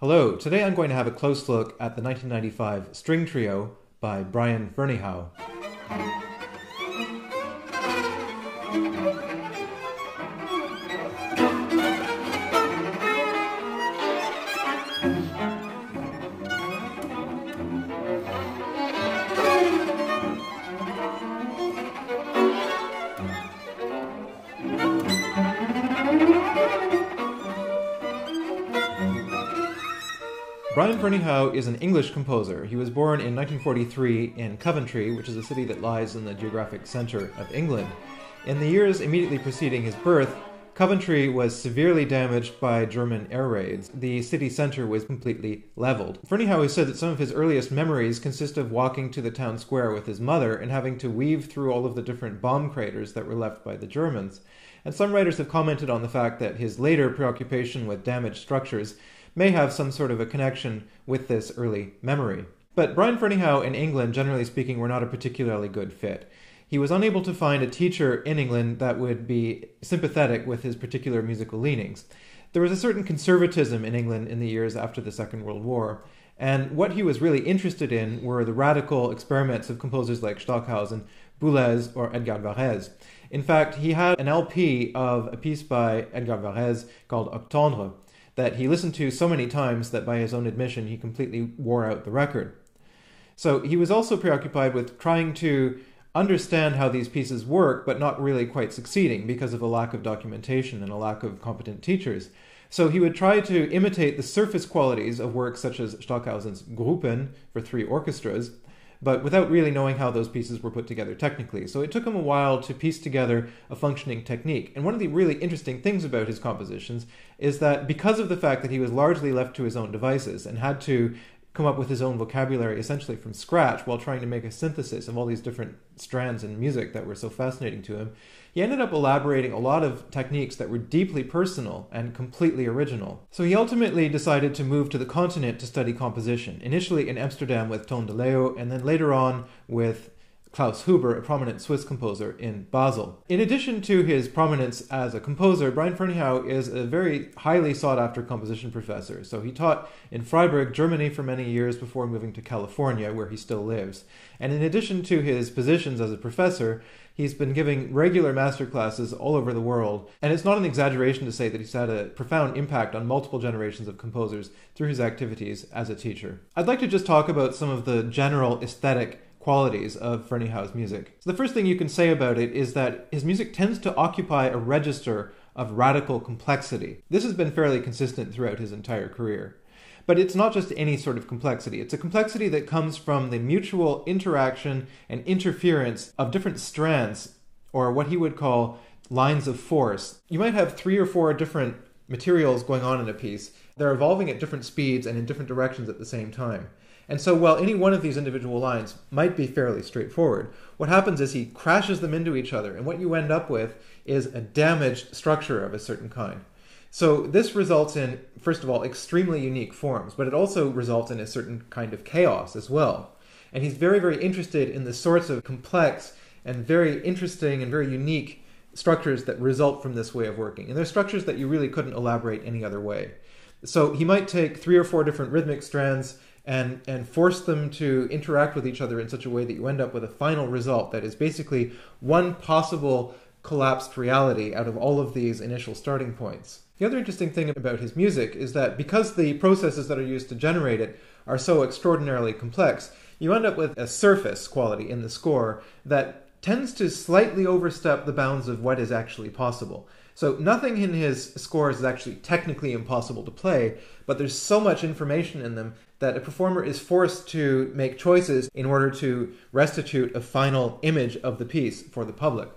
Hello, today I'm going to have a close look at the 1995 String Trio by Brian Ferneyhough. Brian Ferneyhough is an English composer. He was born in 1943 in Coventry, which is a city that lies in the geographic center of England. In the years immediately preceding his birth, Coventry was severely damaged by German air raids. The city center was completely leveled. Ferneyhough has said that some of his earliest memories consist of walking to the town square with his mother and having to weave through all of the different bomb craters that were left by the Germans. And some writers have commented on the fact that his later preoccupation with damaged structures may have some sort of a connection with this early memory. But Brian Ferneyhough in England, generally speaking, were not a particularly good fit. He was unable to find a teacher in England that would be sympathetic with his particular musical leanings. There was a certain conservatism in England in the years after the Second World War, and what he was really interested in were the radical experiments of composers like Stockhausen, Boulez, or Edgar Varèse. In fact, he had an LP of a piece by Edgar Varèse called Octandre, that he listened to so many times that by his own admission he completely wore out the record. So he was also preoccupied with trying to understand how these pieces work, but not really quite succeeding because of a lack of documentation and a lack of competent teachers. So he would try to imitate the surface qualities of works such as Stockhausen's Gruppen for three orchestras, but without really knowing how those pieces were put together technically. So it took him a while to piece together a functioning technique. And one of the really interesting things about his compositions is that because of the fact that he was largely left to his own devices and had to come up with his own vocabulary essentially from scratch while trying to make a synthesis of all these different strands in music that were so fascinating to him, he ended up elaborating a lot of techniques that were deeply personal and completely original. So he ultimately decided to move to the continent to study composition, initially in Amsterdam with Toon de Leeuw, and then later on with Klaus Huber, a prominent Swiss composer in Basel. In addition to his prominence as a composer, Brian Ferneyhough is a very highly sought after composition professor. So he taught in Freiburg, Germany for many years before moving to California, where he still lives. And in addition to his positions as a professor, he's been giving regular master classes all over the world. And it's not an exaggeration to say that he's had a profound impact on multiple generations of composers through his activities as a teacher. I'd like to just talk about some of the general aesthetic qualities of Ferneyhough's music. So the first thing you can say about it is that his music tends to occupy a register of radical complexity. This has been fairly consistent throughout his entire career. But it's not just any sort of complexity. It's a complexity that comes from the mutual interaction and interference of different strands, or what he would call lines of force. You might have three or four different materials going on in a piece. They're evolving at different speeds and in different directions at the same time. And so, while any one of these individual lines might be fairly straightforward, what happens is he crashes them into each other, and what you end up with is a damaged structure of a certain kind. So, this results in, first of all, extremely unique forms, but it also results in a certain kind of chaos as well. And he's very, very interested in the sorts of complex and very interesting and very unique structures that result from this way of working. And they're structures that you really couldn't elaborate any other way. So, he might take three or four different rhythmic strands and and force them to interact with each other in such a way that you end up with a final result that is basically one possible collapsed reality out of all of these initial starting points. The other interesting thing about his music is that because the processes that are used to generate it are so extraordinarily complex, you end up with a surface quality in the score that tends to slightly overstep the bounds of what is actually possible. So nothing in his scores is actually technically impossible to play, but there's so much information in them that a performer is forced to make choices in order to restitute a final image of the piece for the public.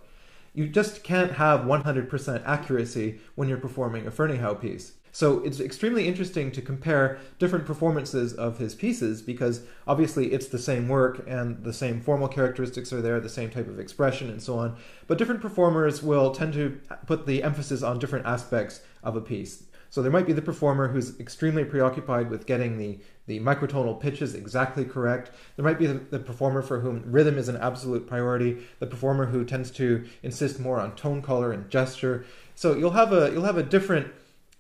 You just can't have 100% accuracy when you're performing a Ferneyhough piece. So it's extremely interesting to compare different performances of his pieces because obviously it's the same work and the same formal characteristics are there, the same type of expression and so on. But different performers will tend to put the emphasis on different aspects of a piece. So there might be the performer who's extremely preoccupied with getting the, the microtonal pitches exactly correct. There might be the, the, performer for whom rhythm is an absolute priority, the performer who tends to insist more on tone color and gesture. So you'll have a you'll have a different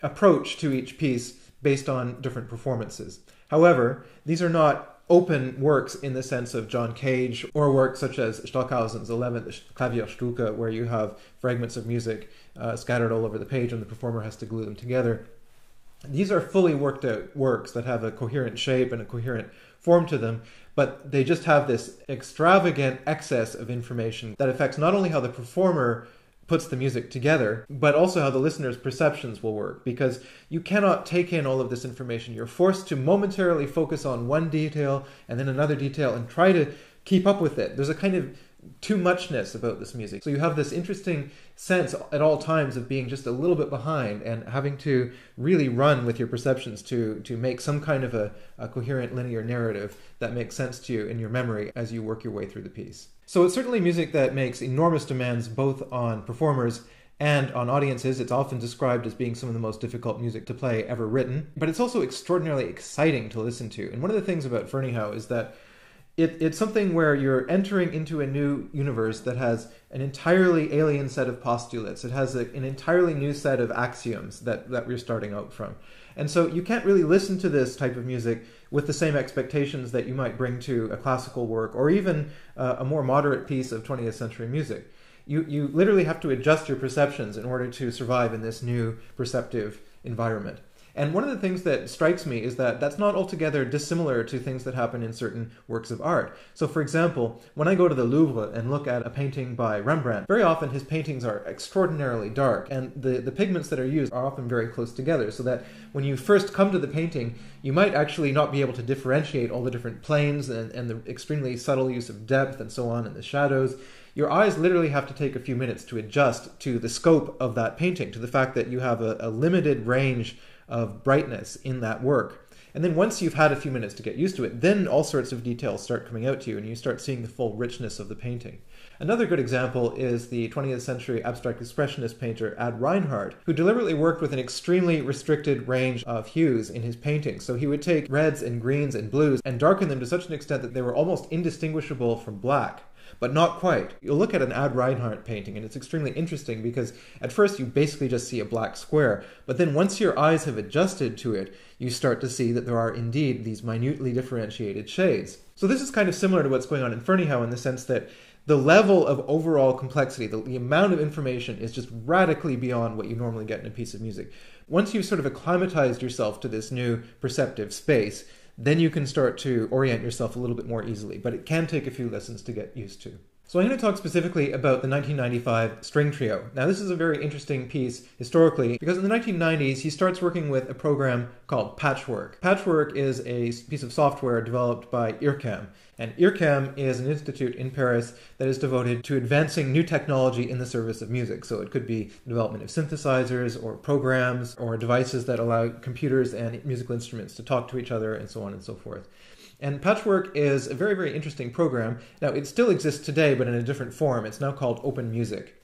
approach to each piece based on different performances. However, these are not open works in the sense of John Cage or works such as Stockhausen's 11th Klavierstücke, where you have fragments of music uh, scattered all over the page and the performer has to glue them together. These are fully worked out works that have a coherent shape and a coherent form to them, but they just have this extravagant excess of information that affects not only how the performer puts the music together, but also how the listener's perceptions will work because you cannot take in all of this information. You're forced to momentarily focus on one detail and then another detail and try to keep up with it. There's a kind of too muchness about this music. So you have this interesting sense at all times of being just a little bit behind and having to really run with your perceptions to to make some kind of a, a coherent linear narrative that makes sense to you in your memory as you work your way through the piece. So it's certainly music that makes enormous demands both on performers and on audiences. It's often described as being some of the most difficult music to play ever written, but it's also extraordinarily exciting to listen to. And one of the things about Ferneyhough is that it, it's something where you're entering into a new universe that has an entirely alien set of postulates. It has a, an entirely new set of axioms that, that we're starting out from. And so you can't really listen to this type of music with the same expectations that you might bring to a classical work or even uh, a more moderate piece of 20th century music. You, you literally have to adjust your perceptions in order to survive in this new perceptive environment. And one of the things that strikes me is that that's not altogether dissimilar to things that happen in certain works of art. So, for example, when I go to the Louvre and look at a painting by Rembrandt, very often his paintings are extraordinarily dark, and the, the pigments that are used are often very close together, so that when you first come to the painting, you might actually not be able to differentiate all the different planes and, and the extremely subtle use of depth and so on, and the shadows your eyes literally have to take a few minutes to adjust to the scope of that painting, to the fact that you have a, a limited range of brightness in that work. And then once you've had a few minutes to get used to it, then all sorts of details start coming out to you and you start seeing the full richness of the painting. Another good example is the 20th century abstract expressionist painter Ad Reinhardt, who deliberately worked with an extremely restricted range of hues in his paintings. So he would take reds and greens and blues and darken them to such an extent that they were almost indistinguishable from black but not quite. You'll look at an Ad Reinhardt painting, and it's extremely interesting because at first you basically just see a black square, but then once your eyes have adjusted to it, you start to see that there are indeed these minutely differentiated shades. So this is kind of similar to what's going on in Ferneyhough in the sense that the level of overall complexity, the, the, amount of information is just radically beyond what you normally get in a piece of music. Once you've sort of acclimatized yourself to this new perceptive space, then you can start to orient yourself a little bit more easily. But it can take a few lessons to get used to. So I'm going to talk specifically about the 1995 string trio. Now this is a very interesting piece historically because in the 1990s he starts working with a program called Patchwork. Patchwork is a piece of software developed by IRCAM. And IRCAM is an institute in Paris that is devoted to advancing new technology in the service of music. So it could be the development of synthesizers or programs or devices that allow computers and musical instruments to talk to each other and so on and so forth. And Patchwork is a very, very interesting program. Now, it still exists today, but in a different form. It's now called Open Music.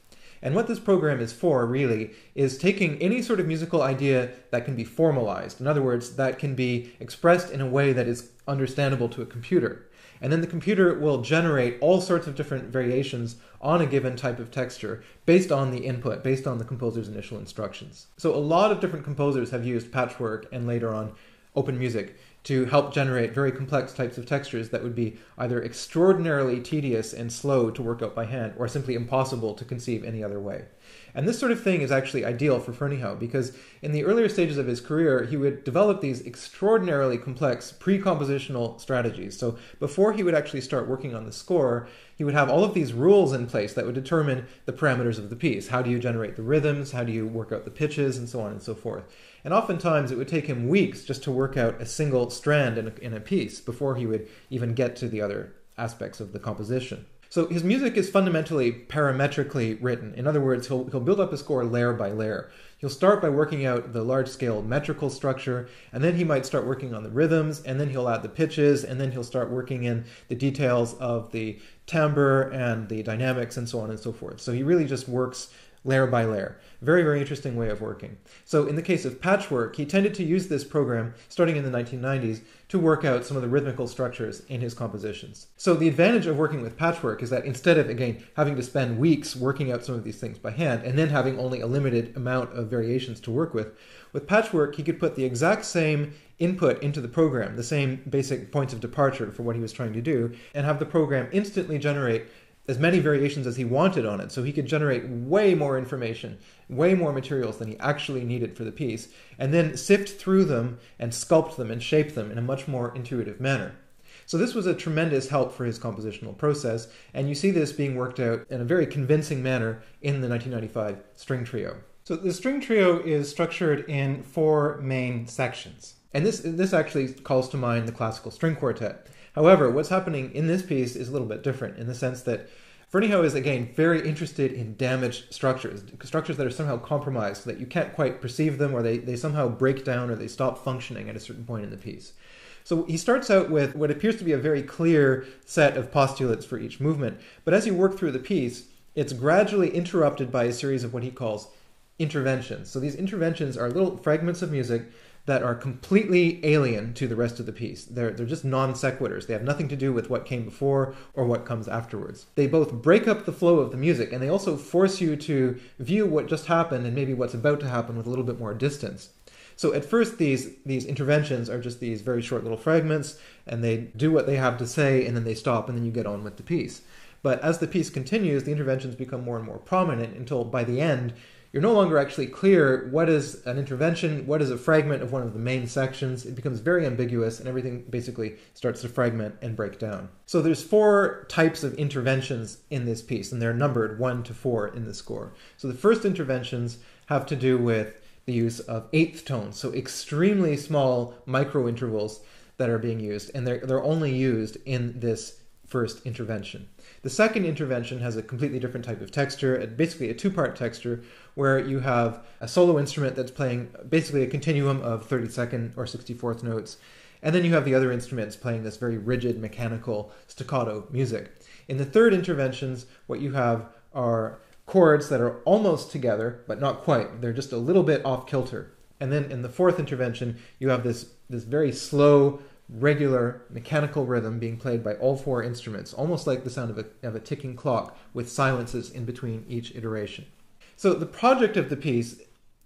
And what this program is for, really, is taking any sort of musical idea that can be formalized. In other words, that can be expressed in a way that is understandable to a computer. And then the computer will generate all sorts of different variations on a given type of texture based on the input, based on the composer's initial instructions. So a lot of different composers have used Patchwork and later on Open Music to help generate very complex types of textures that would be either extraordinarily tedious and slow to work out by hand or simply impossible to conceive any other way. And this sort of thing is actually ideal for Ferneyhough because in the earlier stages of his career, he would develop these extraordinarily complex pre-compositional strategies. So before he would actually start working on the score, he would have all of these rules in place that would determine the parameters of the piece. How do you generate the rhythms? How do you work out the pitches? And so on and so forth. And oftentimes it would take him weeks just to work out a single strand in a, in a piece before he would even get to the other aspects of the composition. So his music is fundamentally parametrically written. In other words, he'll, he'll build up a score layer by layer. He'll start by working out the large scale metrical structure, and then he might start working on the rhythms, and then he'll add the pitches, and then he'll start working in the details of the timbre and the dynamics and so on and so forth. So he really just works layer by layer. Very, very interesting way of working. So, in the case of Patchwork, he tended to use this program starting in the 1990s to work out some of the rhythmical structures in his compositions. So, the advantage of working with Patchwork is that instead of, again, having to spend weeks working out some of these things by hand and then having only a limited amount of variations to work with, with Patchwork, he could put the exact same input into the program, the same basic points of departure for what he was trying to do, and have the program instantly generate as many variations as he wanted on it. So he could generate way more information, way more materials than he actually needed for the piece, and then sift through them and sculpt them and shape them in a much more intuitive manner. So this was a tremendous help for his compositional process, and you see this being worked out in a very convincing manner in the 1995 string trio. So the string trio is structured in four main sections. And this this actually calls to mind the classical string quartet. However, what's happening in this piece is a little bit different in the sense that Ferneyhough is again very interested in damaged structures, structures that are somehow compromised, so that you can't quite perceive them, or they, they somehow break down or they stop functioning at a certain point in the piece. So he starts out with what appears to be a very clear set of postulates for each movement, but as you work through the piece, it's gradually interrupted by a series of what he calls interventions. So these interventions are little fragments of music that are completely alien to the rest of the piece. They're, they're just non sequiturs. They have nothing to do with what came before or what comes afterwards. They both break up the flow of the music and they also force you to view what just happened and maybe what's about to happen with a little bit more distance. So at first, these these interventions are just these very short little fragments, and they do what they have to say, and then they stop, and then you get on with the piece. But as the piece continues, the interventions become more and more prominent until by the end, you're no longer actually clear what is an intervention, what is a fragment of one of the main sections. It becomes very ambiguous and everything basically starts to fragment and break down. So there's four types of interventions in this piece and they're numbered 1 to 4 in the score. So the first interventions have to do with the use of eighth tones, so extremely small micro intervals that are being used and they're they're only used in this first intervention. The second intervention has a completely different type of texture, basically a two part texture, where you have a solo instrument that's playing basically a continuum of 32nd or 64th notes, and then you have the other instruments playing this very rigid mechanical staccato music. In the third interventions, what you have are chords that are almost together, but not quite. They're just a little bit off kilter. And then in the fourth intervention, you have this, this very slow, regular mechanical rhythm being played by all four instruments, almost like the sound of a, of a ticking clock with silences in between each iteration. So the project of the piece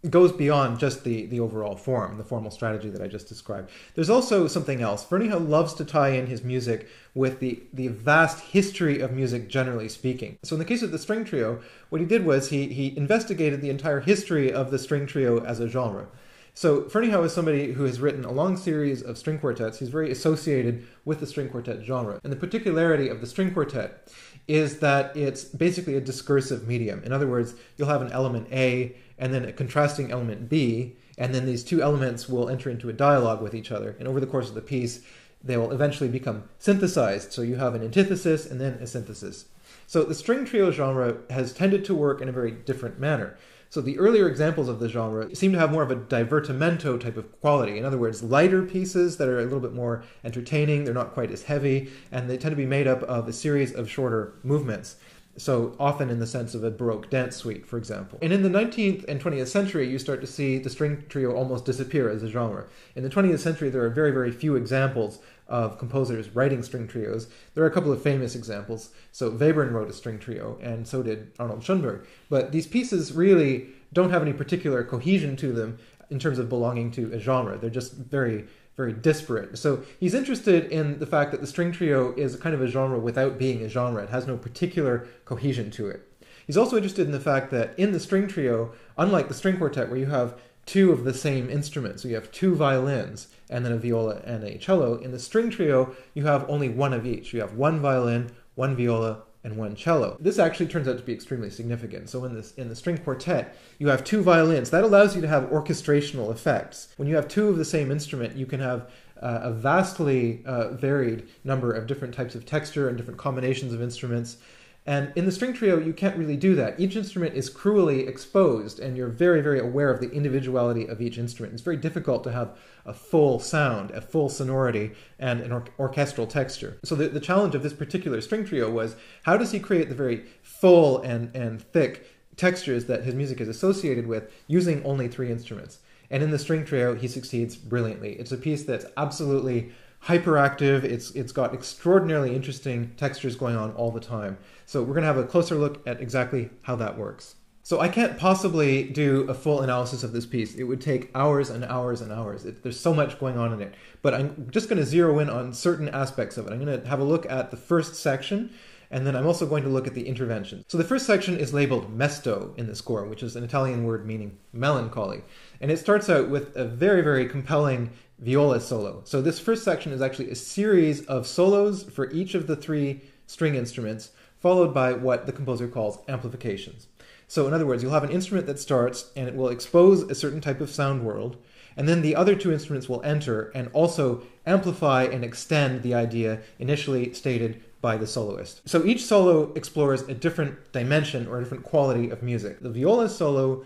goes beyond just the, the overall form, the formal strategy that I just described. There's also something else. Ferneyhough loves to tie in his music with the, the vast history of music, generally speaking. So in the case of the string trio, what he did was he, he investigated the entire history of the string trio as a genre. So Ferneyhough is somebody who has written a long series of string quartets. He's very associated with the string quartet genre. And the particularity of the string quartet is that it's basically a discursive medium. In other words, you'll have an element A and then a contrasting element B, and then these two elements will enter into a dialogue with each other. And over the course of the piece, they will eventually become synthesized. So you have an antithesis and then a synthesis. So the string trio genre has tended to work in a very different manner. So the earlier examples of the genre seem to have more of a divertimento type of quality. In other words, lighter pieces that are a little bit more entertaining, they're not quite as heavy, and they tend to be made up of a series of shorter movements. So often in the sense of a Baroque dance suite, for example. And in the 19th and 20th century, you start to see the string trio almost disappear as a genre. In the 20th century, there are very, very few examples of composers writing string trios. There are a couple of famous examples. So Webern wrote a string trio, and so did Arnold Schoenberg. But these pieces really don't have any particular cohesion to them in terms of belonging to a genre. They're just very, very disparate. So he's interested in the fact that the string trio is a kind of a genre without being a genre. It has no particular cohesion to it. He's also interested in the fact that in the string trio, unlike the string quartet, where you have two of the same instrument. So you have two violins and then a viola and a cello. In the string trio, you have only one of each. You have one violin, one viola, and one cello. This actually turns out to be extremely significant. So in this in the string quartet, you have two violins. That allows you to have orchestrational effects. When you have two of the same instrument, you can have uh, a vastly uh, varied number of different types of texture and different combinations of instruments. And in the string trio, you can't really do that. Each instrument is cruelly exposed, and you're very, very aware of the individuality of each instrument. It's very difficult to have a full sound, a full sonority, and an or- orchestral texture. So the, the challenge of this particular string trio was how does he create the very full and, and thick textures that his music is associated with using only three instruments. And in the string trio, he succeeds brilliantly. It's a piece that's absolutely hyperactive. It's it's got extraordinarily interesting textures going on all the time. So we're going to have a closer look at exactly how that works. So I can't possibly do a full analysis of this piece. It would take hours and hours and hours. It, there's so much going on in it. But I'm just going to zero in on certain aspects of it. I'm going to have a look at the first section, and then I'm also going to look at the intervention. So the first section is labeled mesto in the score, which is an Italian word meaning melancholy. And it starts out with a very, very compelling viola solo. So this first section is actually a series of solos for each of the three string instruments, followed by what the composer calls amplifications. So, in other words, you'll have an instrument that starts and it will expose a certain type of sound world, and then the other two instruments will enter and also amplify and extend the idea initially stated by the soloist. So each solo explores a different dimension or a different quality of music. The viola solo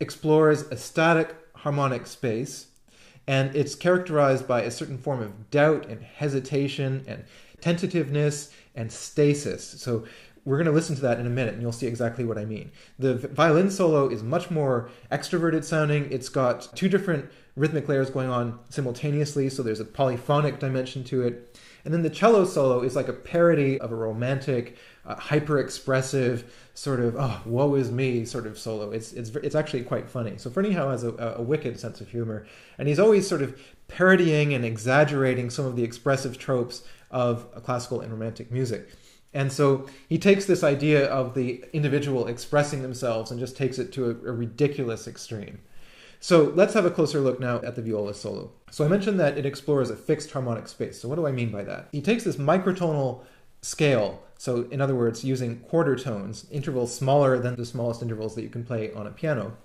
explores a static harmonic space, and it's characterized by a certain form of doubt and hesitation and tentativeness and stasis. So we're going to listen to that in a minute and you'll see exactly what I mean. The violin solo is much more extroverted sounding. It's got two different rhythmic layers going on simultaneously, so there's a polyphonic dimension to it. And then the cello solo is like a parody of a romantic, uh, hyper expressive, sort of, oh, woe is me sort of solo. It's, it's, it's actually quite funny. So Ferneyhough has a, a wicked sense of humor, and he's always sort of parodying and exaggerating some of the expressive tropes of classical and romantic music. And so he takes this idea of the individual expressing themselves and just takes it to a, a, ridiculous extreme. So let's have a closer look now at the viola solo. So I mentioned that it explores a fixed harmonic space. So what do I mean by that? He takes this microtonal scale, so in other words, using quarter tones, intervals smaller than the smallest intervals that you can play on a piano,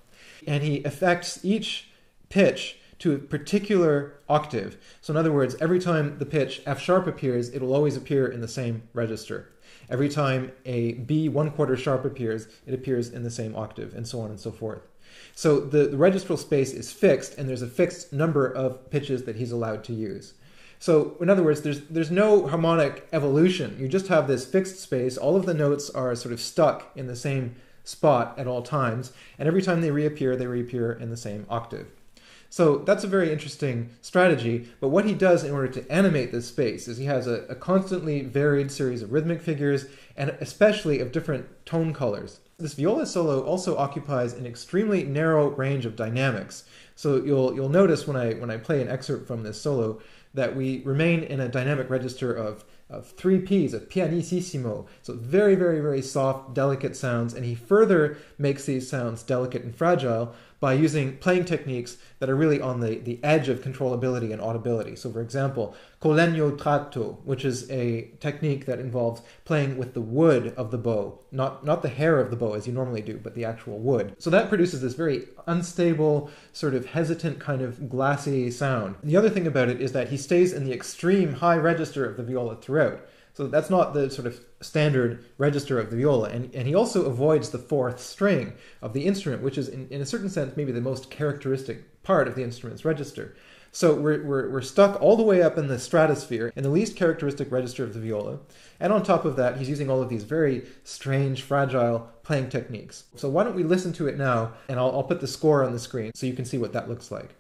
and he affects each pitch to a particular octave. So in other words, every time the pitch F sharp appears, it will always appear in the same register. Every time a B one quarter sharp appears, it appears in the same octave, and so on and so forth. So the, the registral space is fixed, and there's a fixed number of pitches that he's allowed to use. So, in other words, there's there's no harmonic evolution. You just have this fixed space. All of the notes are sort of stuck in the same spot at all times, and every time they reappear, they reappear in the same octave. So that's a very interesting strategy. But what he does in order to animate this space is he has a, a constantly varied series of rhythmic figures and especially of different tone colors. This viola solo also occupies an extremely narrow range of dynamics. So you'll you'll notice when I when I play an excerpt from this solo that we remain in a dynamic register of of three P's, of pianissimo. So very, very, very soft, delicate sounds. And he further makes these sounds delicate and fragile by using playing techniques that are really on the, the edge of controllability and audibility. So, for example, col legno tratto, which is a technique that involves playing with the wood of the bow, not, not the hair of the bow as you normally do, but the actual wood. So, that produces this very unstable, sort of hesitant, kind of glassy sound. The other thing about it is that he stays in the extreme high register of the viola throughout. So that's not the sort of standard register of the viola. And, and he also avoids the fourth string of the instrument, which is, in, in a certain sense, maybe the most characteristic part of the instrument's register. So we're, we're, we're stuck all the way up in the stratosphere, in the least characteristic register of the viola. And on top of that, he's using all of these very strange, fragile playing techniques. So why don't we listen to it now, and I'll, I'll put the score on the screen so you can see what that looks like.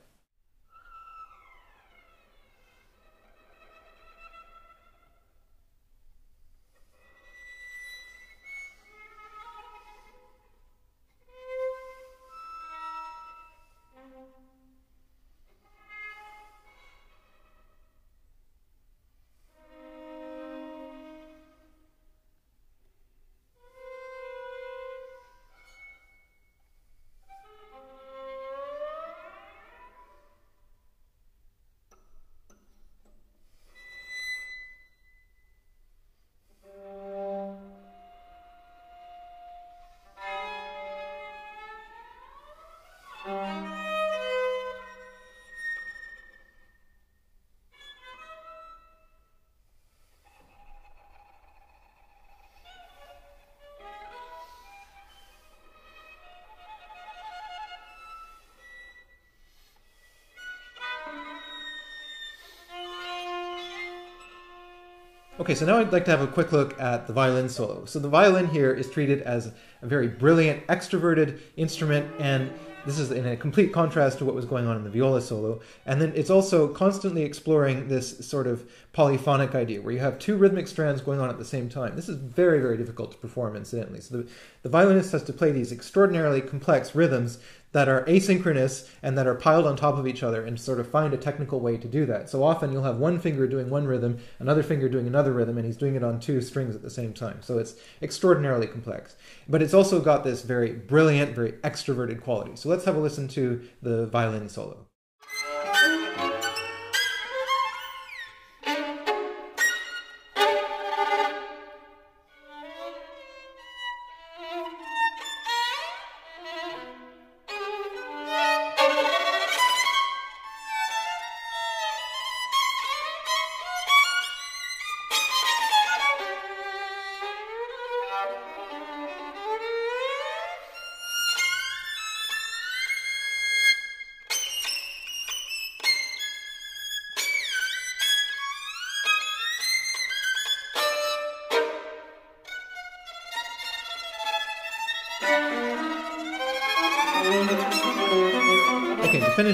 Okay, so now I'd like to have a quick look at the violin solo. So the violin here is treated as a very brilliant, extroverted instrument, and this is in a complete contrast to what was going on in the viola solo. And then it's also constantly exploring this sort of polyphonic idea where you have two rhythmic strands going on at the same time. This is very, very difficult to perform, incidentally. So the, the violinist has to play these extraordinarily complex rhythms that are asynchronous and that are piled on top of each other and sort of find a technical way to do that. So often you'll have one finger doing one rhythm, another finger doing another rhythm, and he's doing it on two strings at the same time. So it's extraordinarily complex. But it's also got this very brilliant, very extroverted quality. So let's have a listen to the violin solo.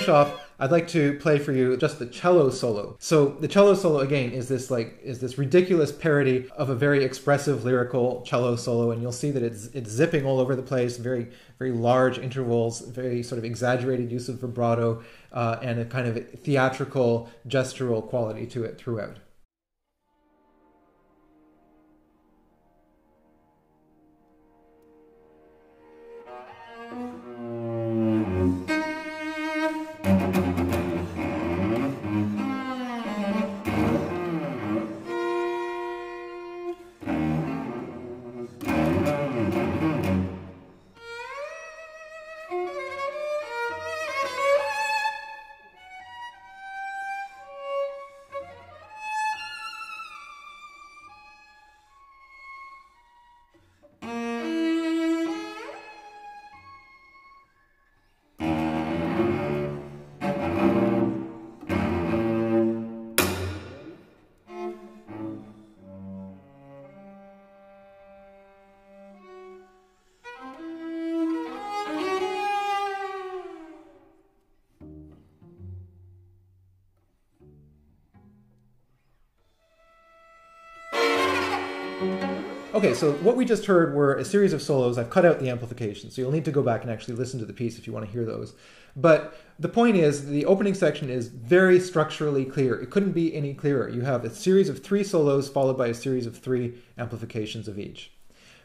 Off, I'd like to play for you just the cello solo. So the cello solo again is this like is this ridiculous parody of a very expressive lyrical cello solo, and you'll see that it's it's zipping all over the place, very very large intervals, very sort of exaggerated use of vibrato, uh, and a kind of theatrical gestural quality to it throughout. Okay, so what we just heard were a series of solos. I've cut out the amplification, so you'll need to go back and actually listen to the piece if you want to hear those. But the point is, the opening section is very structurally clear. It couldn't be any clearer. You have a series of three solos followed by a series of three amplifications of each.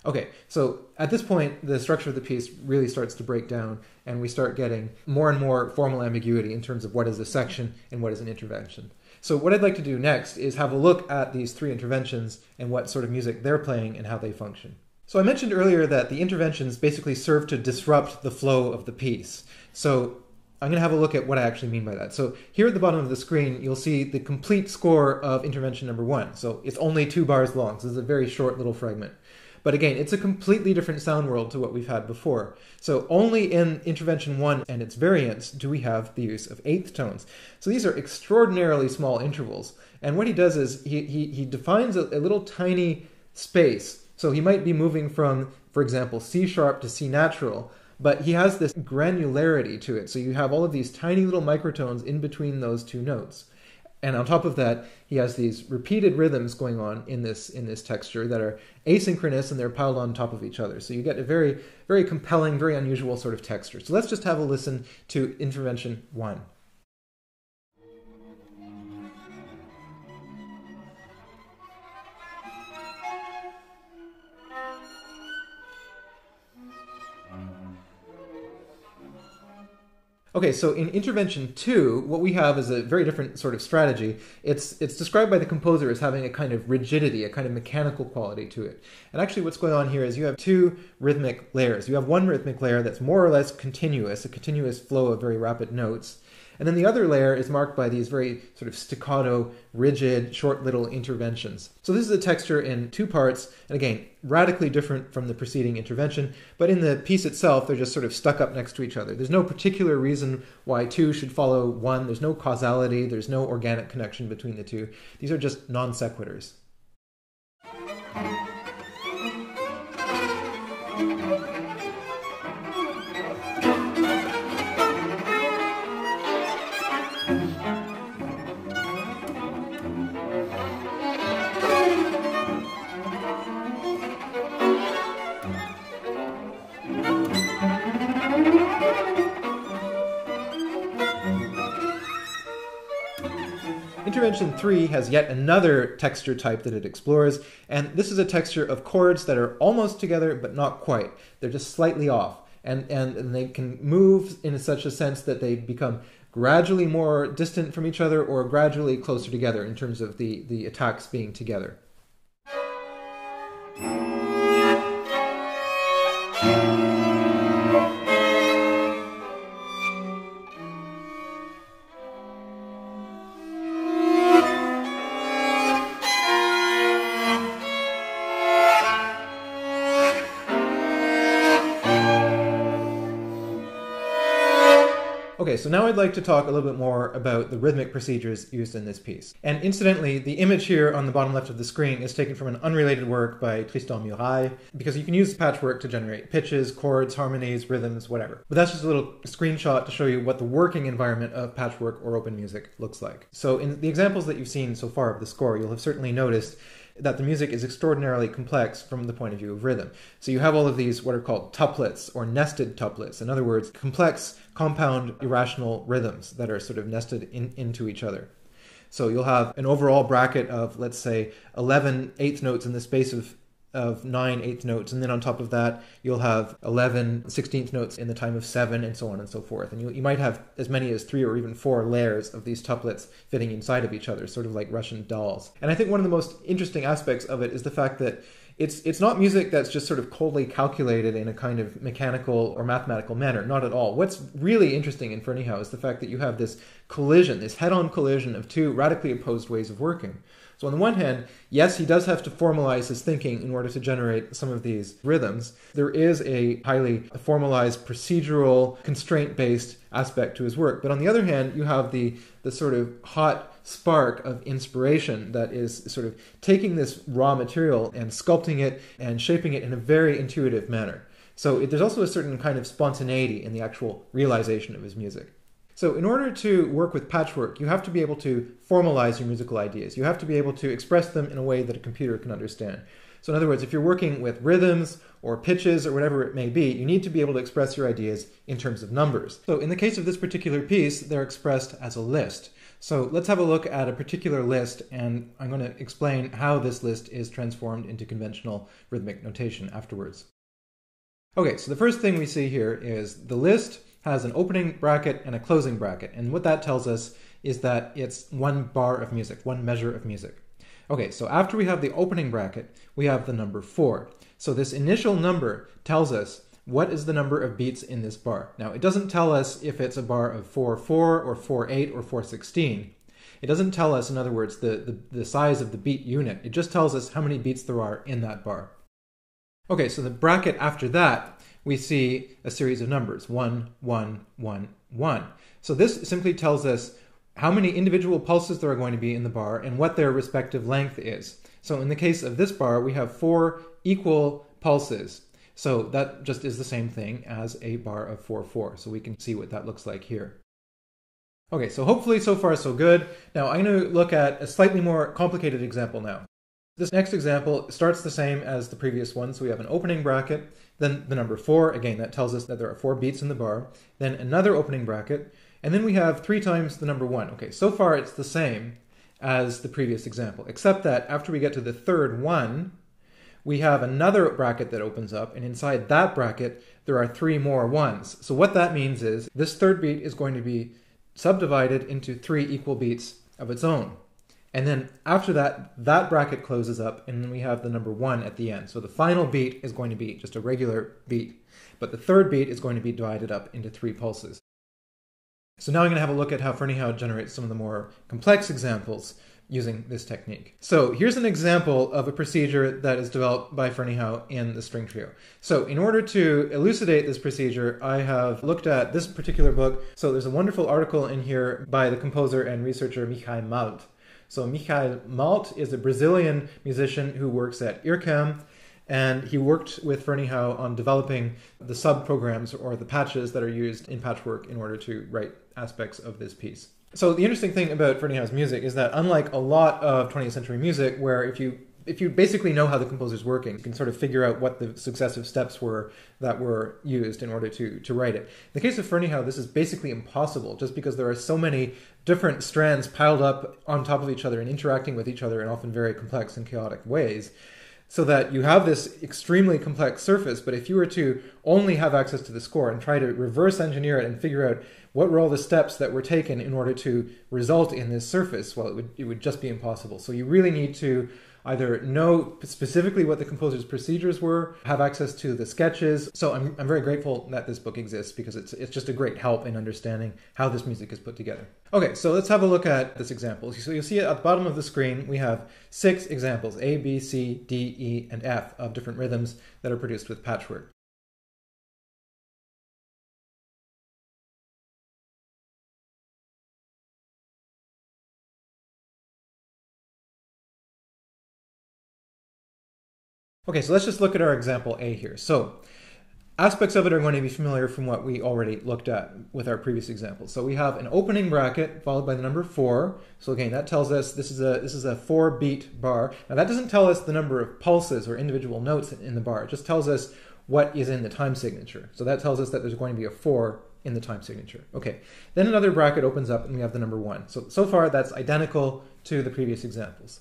Okay, so at this point, the structure of the piece really starts to break down, and we start getting more and more formal ambiguity in terms of what is a section and what is an intervention. So what I'd like to do next is have a look at these three interventions and what sort of music they're playing and how they function. So I mentioned earlier that the interventions basically serve to disrupt the flow of the piece. So I'm going to have a look at what I actually mean by that. So here at the bottom of the screen, you'll see the complete score of intervention number one. So it's only two bars long. So is a very short little fragment. But again, it's a completely different sound world to what we've had before. So only in intervention one and its variants do we have the use of eighth tones. So these are extraordinarily small intervals. And what he does is he, he, he defines a, a little tiny space. So he might be moving from, for example, C sharp to C natural, but he has this granularity to it. So you have all of these tiny little microtones in between those two notes. And on top of that, he has these repeated rhythms going on in this in this texture that are asynchronous and they're piled on top of each other. So you get a very very compelling, very unusual sort of texture. So let's just have a listen to intervention 1. Okay, so in intervention two, what we have is a very different sort of strategy. It's it's described by the composer as having a kind of rigidity, a kind of mechanical quality to it. And actually, what's going on here is you have two rhythmic layers. You have one rhythmic layer that's more or less continuous, a continuous flow of very rapid notes, and then the other layer is marked by these very sort of staccato, rigid, short little interventions. So this is a texture in two parts, and again, radically different from the preceding intervention, but in the piece itself, they're just sort of stuck up next to each other. There's no particular reason why two should follow one. There's no causality, there's no organic connection between the two. These are just non sequiturs. Intervention 3 has yet another texture type that it explores, and this is a texture of chords that are almost together but not quite. They're just slightly off, and, and, and they can move in such a sense that they become gradually more distant from each other or gradually closer together in terms of the, the attacks being together. Now I'd like to talk a little bit more about the rhythmic procedures used in this piece. And incidentally, the image here on the bottom left of the screen is taken from an unrelated work by Tristan Murail, because you can use patchwork to generate pitches, chords, harmonies, rhythms, whatever. But that's just a little screenshot to show you what the working environment of patchwork or open music looks like. So in the examples that you've seen so far of the score, you'll have certainly noticed that the music is extraordinarily complex from the point of view of rhythm. So you have all of these what are called tuplets or nested tuplets. In other words, complex, compound, irrational rhythms that are sort of nested in, into each other. So you'll have an overall bracket of, let's say, 11 eighth notes in the space of of nine eighth notes, and then on top of that, you'll have 11 sixteenth notes in the time of seven, and so on and so forth. And you, you might have as many as three or even four layers of these tuplets fitting inside of each other, sort of like Russian dolls. And I think one of the most interesting aspects of it is the fact that it's it's not music that's just sort of coldly calculated in a kind of mechanical or mathematical manner. Not at all. What's really interesting in Ferneyhough is the fact that you have this collision, this head-on collision of two radically opposed ways of working. So, on the one hand, yes, he does have to formalize his thinking in order to generate some of these rhythms. There is a highly formalized, procedural, constraint based aspect to his work. But on the other hand, you have the, the sort of hot spark of inspiration that is sort of taking this raw material and sculpting it and shaping it in a very intuitive manner. So, it, there's also a certain kind of spontaneity in the actual realization of his music. So, in order to work with patchwork, you have to be able to formalize your musical ideas. You have to be able to express them in a way that a computer can understand. So, in other words, if you're working with rhythms or pitches or whatever it may be, you need to be able to express your ideas in terms of numbers. So, in the case of this particular piece, they're expressed as a list. So, let's have a look at a particular list, and I'm going to explain how this list is transformed into conventional rhythmic notation afterwards. Okay, so the first thing we see here is the list has an opening bracket and a closing bracket. And what that tells us is that it's one bar of music, one measure of music. Okay, so after we have the opening bracket, we have the number 4. So this initial number tells us what is the number of beats in this bar. Now, it doesn't tell us if it's a bar of 4 4 or 4 8 or 4 16. It doesn't tell us, in other words, the, the, the size of the beat unit. It just tells us how many beats there are in that bar. Okay, so the bracket after that we see a series of numbers 1, 1, 1, 1. So this simply tells us how many individual pulses there are going to be in the bar and what their respective length is. So in the case of this bar, we have four equal pulses. So that just is the same thing as a bar of 4, 4. So we can see what that looks like here. Okay, so hopefully so far so good. Now I'm going to look at a slightly more complicated example now. This next example starts the same as the previous one. So we have an opening bracket, then the number four, again, that tells us that there are four beats in the bar, then another opening bracket, and then we have three times the number one. Okay, so far it's the same as the previous example, except that after we get to the third one, we have another bracket that opens up, and inside that bracket, there are three more ones. So what that means is this third beat is going to be subdivided into three equal beats of its own. And then after that, that bracket closes up, and then we have the number one at the end. So the final beat is going to be just a regular beat, but the third beat is going to be divided up into three pulses. So now I'm going to have a look at how Ferneyhough generates some of the more complex examples using this technique. So here's an example of a procedure that is developed by Ferneyhough in the string trio. So in order to elucidate this procedure, I have looked at this particular book. So there's a wonderful article in here by the composer and researcher Mikhail Malt So Mikhail Malt is a Brazilian musician who works at IRCAM, and he worked with Ferneyhough on developing the sub programs or the patches that are used in patchwork in order to write aspects of this piece. So the interesting thing about Ferneyhough's music is that unlike a lot of 20th century music, where if you if you basically know how the composer's working, you can sort of figure out what the successive steps were that were used in order to, to write it. In the case of Ferneyhough, this is basically impossible just because there are so many different strands piled up on top of each other and interacting with each other in often very complex and chaotic ways so that you have this extremely complex surface. But if you were to only have access to the score and try to reverse engineer it and figure out what were all the steps that were taken in order to result in this surface, well, it would, it would just be impossible. So you really need to either know specifically what the composer's procedures were, have access to the sketches. So I'm, I'm very grateful that this book exists because it's, it's just a great help in understanding how this music is put together. Okay, so let's have a look at this example. So you'll see at the bottom of the screen, we have six examples, A, B, C, D, E, and F of different rhythms that are produced with patchwork. Okay, so let's just look at our example A here. So aspects of it are going to be familiar from what we already looked at with our previous examples. So we have an opening bracket followed by the number four. So again, that tells us this is a this is a four beat bar. Now that doesn't tell us the number of pulses or individual notes in the bar. It just tells us what is in the time signature. So that tells us that there's going to be a four in the time signature. Okay. Then another bracket opens up and we have the number one. So so far that's identical to the previous examples.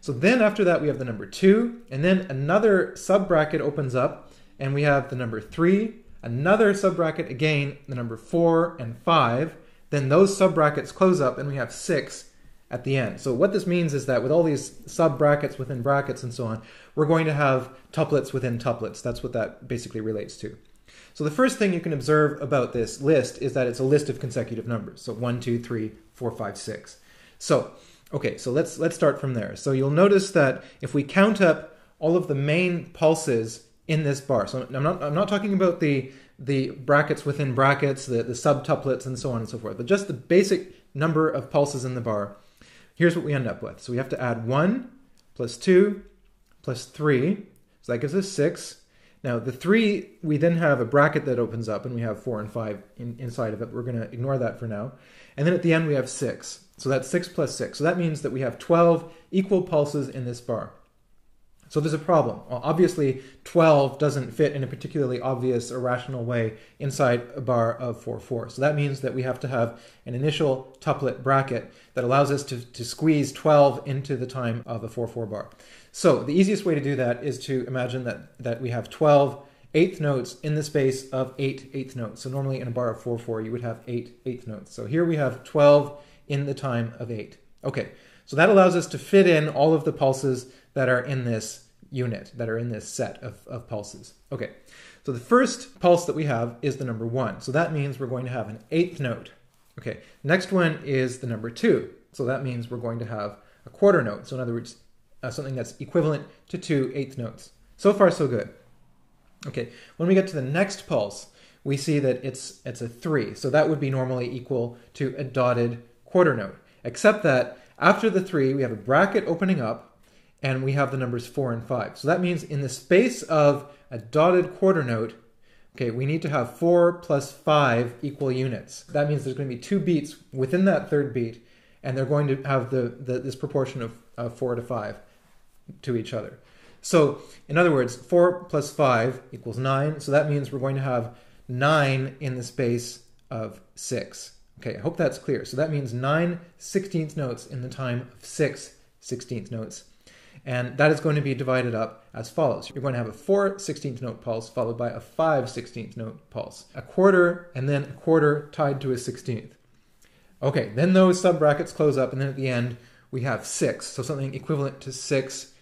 So then after that, we have the number two, and then another sub bracket opens up, and we have the number three, another sub bracket again, the number four and five. Then those sub brackets close up, and we have six at the end. So what this means is that with all these sub brackets within brackets and so on, we're going to have tuplets within tuplets. That's what that basically relates to. So the first thing you can observe about this list is that it's a list of consecutive numbers. So one, two, three, four, five, six. So Okay, so let's let's start from there. So you'll notice that if we count up all of the main pulses in this bar, so I'm not I'm not talking about the the brackets within brackets, the, the subtuplets and so on and so forth, but just the basic number of pulses in the bar. Here's what we end up with. So we have to add 1 plus 2 plus 3. So that gives us 6. Now the 3, we then have a bracket that opens up and we have 4 and 5 in, inside of it. We're going to ignore that for now. And then at the end we have 6. So that's 6 plus 6. So that means that we have 12 equal pulses in this bar. So there's a problem. Well, obviously, 12 doesn't fit in a particularly obvious or rational way inside a bar of 4, 4. So that means that we have to have an initial tuplet bracket that allows us to, to squeeze 12 into the time of a 4, 4 bar. So the easiest way to do that is to imagine that, that we have 12 eighth notes in the space of 8 eighth notes. So normally in a bar of 4, 4, you would have 8 eighth notes. So here we have 12 in the time of 8. Okay, so that allows us to fit in all of the pulses that are in this unit, that are in this set of, of pulses. Okay, so the first pulse that we have is the number 1. So that means we're going to have an eighth note. Okay, next one is the number 2. So that means we're going to have a quarter note. So in other words, uh, something that's equivalent to two eighth notes. So far, so good. Okay, when we get to the next pulse, we see that it's it's a 3. So that would be normally equal to a dotted quarter note, except that after the three, we have a bracket opening up and we have the numbers four and five. So that means in the space of a dotted quarter note, okay, we need to have four plus five equal units. That means there's going to be two beats within that third beat, and they're going to have the, the this proportion of, of four to five to each other. So, in other words, 4 plus 5 equals 9. So that means we're going to have 9 in the space of 6. Okay, I hope that's clear. So that means 9 16th notes in the time of 6 16th notes. And that is going to be divided up as follows. You're going to have a 4 16th note pulse followed by a 5 16th note pulse, a quarter, and then a quarter tied to a 16th. Okay, then those sub brackets close up, and then at the end we have 6, so something equivalent to 6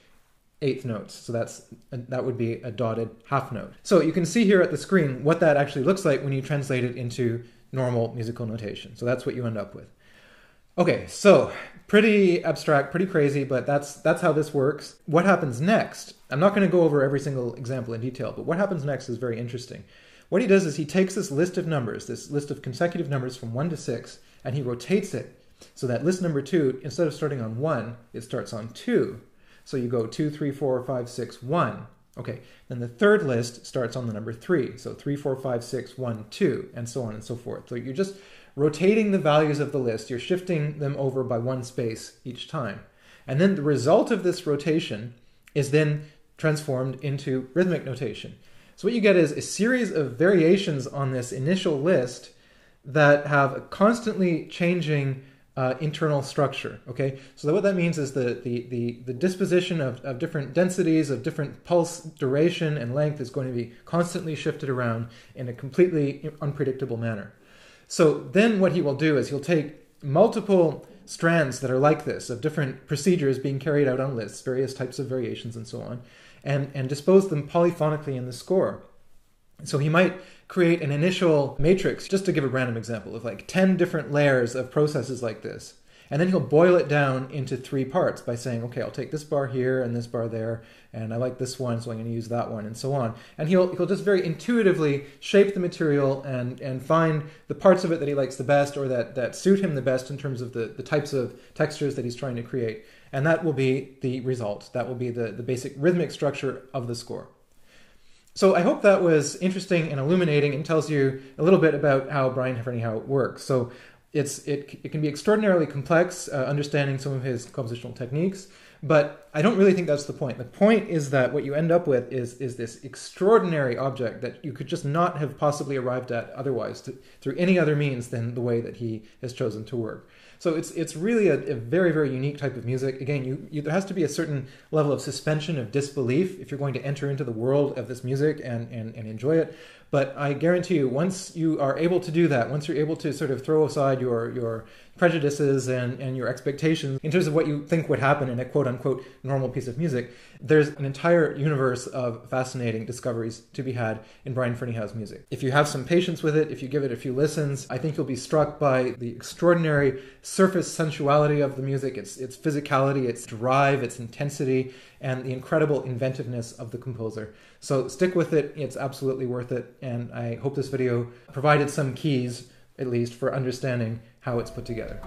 eighth notes. So that's that would be a dotted half note. So you can see here at the screen what that actually looks like when you translate it into normal musical notation. So that's what you end up with. Okay, so pretty abstract, pretty crazy, but that's that's how this works. What happens next? I'm not going to go over every single example in detail, but what happens next is very interesting. What he does is he takes this list of numbers, this list of consecutive numbers from 1 to 6, and he rotates it So that list number two, instead of starting on one, it starts on two. So you go two, three, four, five, six, one. Okay, then the third list starts on the number three. So three, four, five, six, one, two, and so on and so forth. So you're just rotating the values of the list. You're shifting them over by one space each time. And then the result of this rotation is then transformed into rhythmic notation. So what you get is a series of variations on this initial list that have a constantly changing uh, internal structure. Okay, so what that means is the the the, the disposition of, of different densities of different pulse duration and length is going to be constantly shifted around in a completely unpredictable manner. So then what he will do is he'll take multiple strands that are like this of different procedures being carried out on lists, various types of variations and so on, and, and dispose them polyphonically in the score. So he might create an initial matrix, just to give a random example, of like 10 different layers of processes like this. And then he'll boil it down into three parts by saying, okay, I'll take this bar here and this bar there, and I like this one, so I'm going to use that one, and so on. And he'll he'll just very intuitively shape the material and and find the parts of it that he likes the best or that that suit him the best in terms of the the types of textures that he's trying to create. And that will be the result. That will be the, the basic rhythmic structure of the score. So I hope that was interesting and illuminating and tells you a little bit about how Brian Ferneyhough works. So it's it, it can be extraordinarily complex uh, understanding some of his compositional techniques but i don't really think that's the point the point is that what you end up with is is this extraordinary object that you could just not have possibly arrived at otherwise to, through any other means than the way that he has chosen to work so it's it's really a, a very very unique type of music. Again, you, you, there has to be a certain level of suspension of disbelief if you're going to enter into the world of this music and, and, and enjoy it. But I guarantee you, once you are able to do that, once you're able to sort of throw aside your your prejudices and, and your expectations in terms of what you think would happen in a quote unquote normal piece of music, there's an entire universe of fascinating discoveries to be had in Brian Ferneyhough's music. If you have some patience with it, if you give it a few listens, I think you'll be struck by the extraordinary surface sensuality of the music, its, its physicality, its drive, its intensity, and the incredible inventiveness of the composer. So stick with it. It's absolutely worth it. And I hope this video provided some keys, at least, for understanding how it's put together.